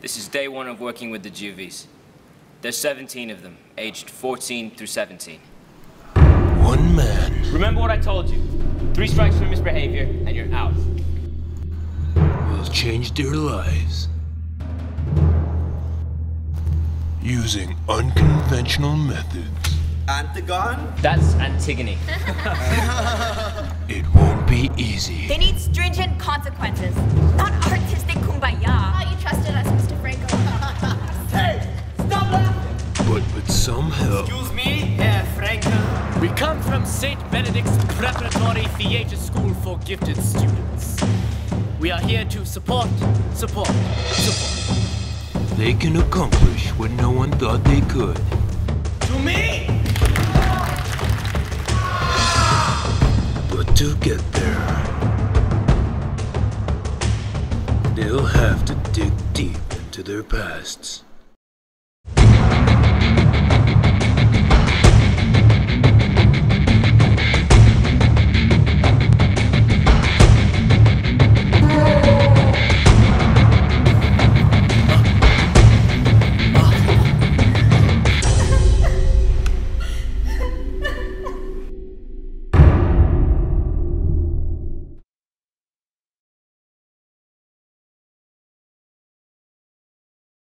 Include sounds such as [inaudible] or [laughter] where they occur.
This is day one of working with the Juvies. There's 17 of them, aged 14 through 17. One man. Remember what I told you. Three strikes for misbehavior, and you're out. We'll change their lives. Using unconventional methods. Antigone? That's Antigone. [laughs] It won't be easy. They need stringent consequences, not some help, Excuse me, Herr Franco. We come from St. Benedict's Preparatory Theatre School for Gifted Students. We are here to support, support, support. they can accomplish what no one thought they could. To me? But to get there, they'll have to dig deep into their pasts.